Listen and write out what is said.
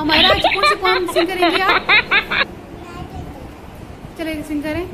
हमारा आज कौन से कौन सिंग करेंगे आप? चले सिंग करें